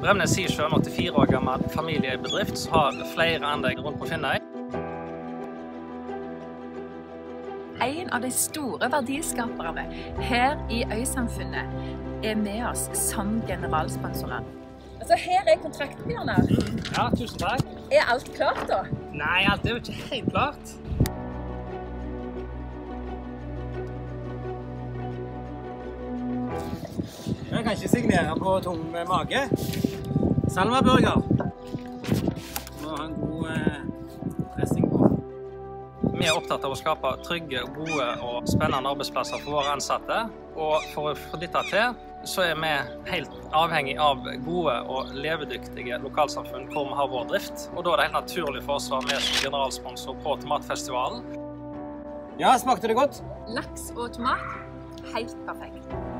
Bremnes Seashore, at 84 år gammel familiebedrift som har flere anlegg rundt på Finnøy. En av de store verdiskaperne her i øysamfunnet er med oss som generalsponsorer. Altså, her er kontrakten, Bjørnar. Ja, tusen takk. Er alt klart, da? Nei, alt er jo ikke helt klart. Jeg kan ikke signere på tom mage. Salma burger. Må ha en god eh, dressing på. Vi er opptatt av å skape trygge, gode og spennende arbeidsplasser for våre ansatte. Og for å få dette til, så er vi helt avhengig av gode og levedyktige lokalsamfunn hvor vi har vår drift. Og da er det helt naturlig for oss å være med som generalsponsor på Tomatfestivalen. Ja, smakte det godt? Laks og tomat. Helt perfekt.